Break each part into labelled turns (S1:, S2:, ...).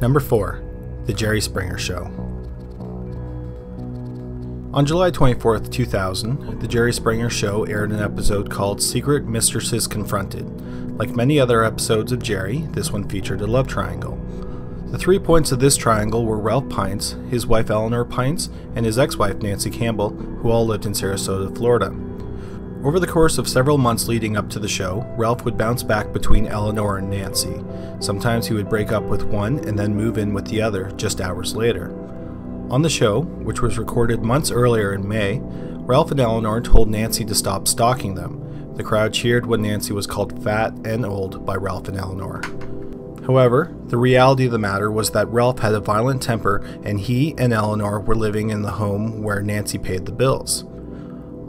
S1: Number 4. The Jerry Springer Show. On July 24, 2000, The Jerry Springer Show aired an episode called Secret Mistresses Confronted. Like many other episodes of Jerry, this one featured a love triangle. The three points of this triangle were Ralph Pines, his wife Eleanor Pines, and his ex wife Nancy Campbell, who all lived in Sarasota, Florida. Over the course of several months leading up to the show, Ralph would bounce back between Eleanor and Nancy. Sometimes he would break up with one and then move in with the other just hours later. On the show, which was recorded months earlier in May, Ralph and Eleanor told Nancy to stop stalking them. The crowd cheered when Nancy was called fat and old by Ralph and Eleanor. However, the reality of the matter was that Ralph had a violent temper and he and Eleanor were living in the home where Nancy paid the bills.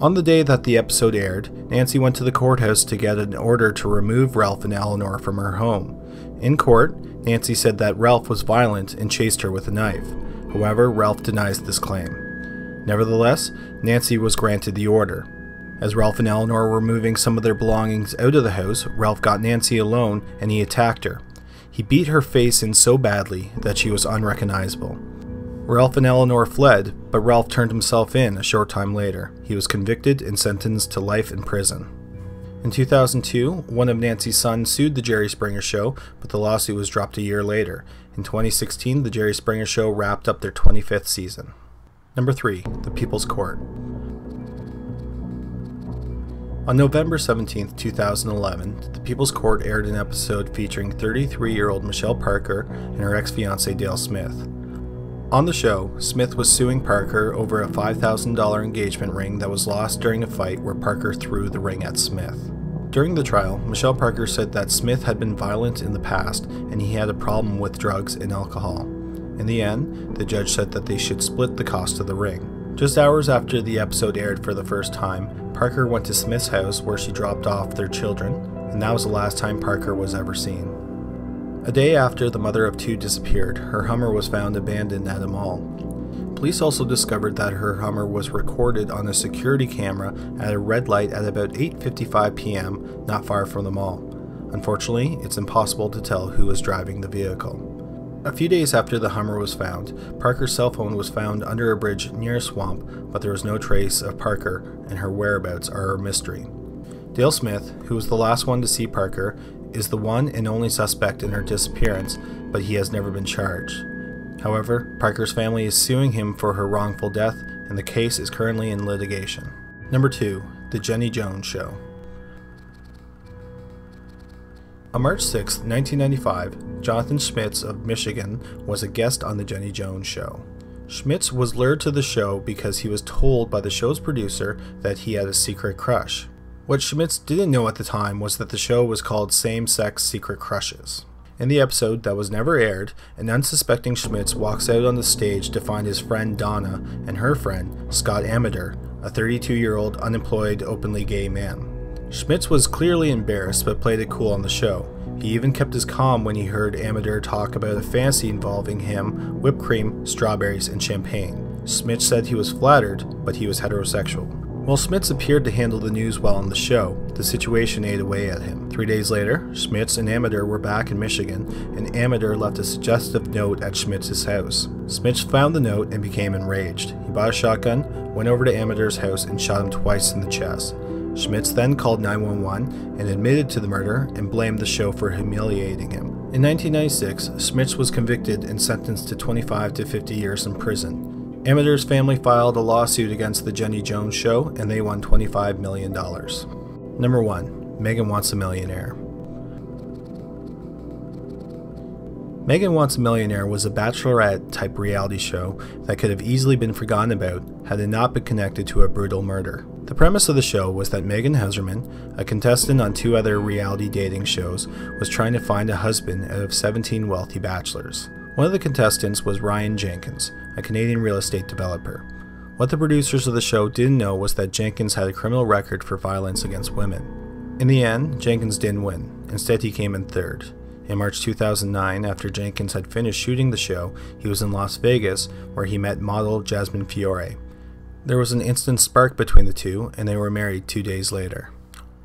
S1: On the day that the episode aired, Nancy went to the courthouse to get an order to remove Ralph and Eleanor from her home. In court, Nancy said that Ralph was violent and chased her with a knife. However, Ralph denies this claim. Nevertheless, Nancy was granted the order. As Ralph and Eleanor were moving some of their belongings out of the house, Ralph got Nancy alone and he attacked her. He beat her face in so badly that she was unrecognizable. Ralph and Eleanor fled, but Ralph turned himself in a short time later. He was convicted and sentenced to life in prison. In 2002, one of Nancy's sons sued The Jerry Springer Show, but the lawsuit was dropped a year later. In 2016, The Jerry Springer Show wrapped up their 25th season. Number 3. The People's Court. On November 17, 2011, The People's Court aired an episode featuring 33 year old Michelle Parker and her ex fiance Dale Smith. On the show, Smith was suing Parker over a $5,000 engagement ring that was lost during a fight where Parker threw the ring at Smith. During the trial, Michelle Parker said that Smith had been violent in the past and he had a problem with drugs and alcohol. In the end, the judge said that they should split the cost of the ring. Just hours after the episode aired for the first time, Parker went to Smith's house where she dropped off their children, and that was the last time Parker was ever seen. A day after the mother of two disappeared, her Hummer was found abandoned at a mall. Police also discovered that her Hummer was recorded on a security camera at a red light at about 8:55 p.m. not far from the mall. Unfortunately, it's impossible to tell who was driving the vehicle. A few days after the Hummer was found, Parker's cell phone was found under a bridge near a swamp, but there was no trace of Parker, and her whereabouts are a mystery. Dale Smith, who was the last one to see Parker, is the one and only suspect in her disappearance, but he has never been charged. However, Parker's family is suing him for her wrongful death, and the case is currently in litigation. Number 2. The Jenny Jones Show. On March 6, 1995, Jonathan Schmitz of Michigan was a guest on The Jenny Jones Show. Schmitz was lured to the show because he was told by the show's producer that he had a secret crush. What Schmitz didn't know at the time was that the show was called Same Sex Secret Crushes. In the episode that was never aired, an unsuspecting Schmitz walks out on the stage to find his friend Donna and her friend, Scott Amedure, a 32 year old unemployed openly gay man. Schmitz was clearly embarrassed but played it cool on the show. He even kept his calm when he heard Amedure talk about a fantasy involving him, whipped cream, strawberries, and champagne. Schmitz said he was flattered, but he was heterosexual. While Schmitz appeared to handle the news well on the show, the situation ate away at him. Three days later, Schmitz and Amedure were back in Michigan, and Amedure left a suggestive note at Schmitz's house. Schmitz found the note and became enraged. He bought a shotgun, went over to Amedure's house, and shot him twice in the chest. Schmitz then called 911 and admitted to the murder and blamed the show for humiliating him. In 1996, Schmitz was convicted and sentenced to 25 to 50 years in prison. Amedure's family filed a lawsuit against the Jenny Jones show and they won $25 million. Number 1. Megan Wants a Millionaire. Megan Wants a Millionaire was a bachelorette type reality show that could have easily been forgotten about had it not been connected to a brutal murder. The premise of the show was that Megan Hauserman, a contestant on two other reality dating shows, was trying to find a husband out of 17 wealthy bachelors. One of the contestants was Ryan Jenkins, a Canadian real estate developer. What the producers of the show didn't know was that Jenkins had a criminal record for violence against women. In the end, Jenkins didn't win. Instead, he came in third. In March 2009, after Jenkins had finished shooting the show, he was in Las Vegas where he met model Jasmine Fiore. There was an instant spark between the two, and they were married two days later.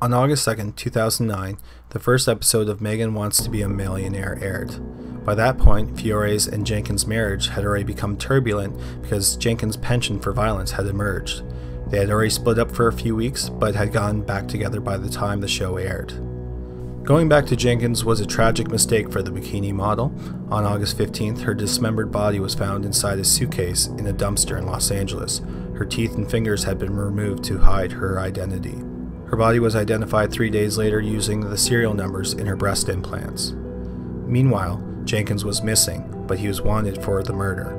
S1: On August 2, 2009, the first episode of Megan Wants to Be a Millionaire aired. By that point, Fiore's and Jenkins' marriage had already become turbulent because Jenkins' penchant for violence had emerged. They had already split up for a few weeks, but had gone back together by the time the show aired. Going back to Jenkins was a tragic mistake for the bikini model. On August 15th, her dismembered body was found inside a suitcase in a dumpster in Los Angeles. Her teeth and fingers had been removed to hide her identity. Her body was identified three days later using the serial numbers in her breast implants. Meanwhile, Jenkins was missing, but he was wanted for the murder.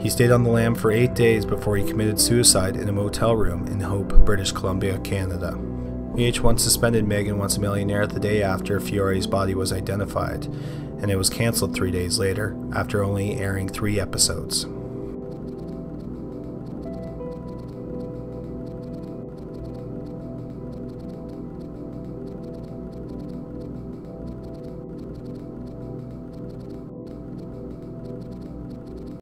S1: He stayed on the lam for eight days before he committed suicide in a motel room in Hope, British Columbia, Canada. VH1 suspended Megan Wants a Millionaire the day after Fiore's body was identified, and it was cancelled three days later, after only airing three episodes.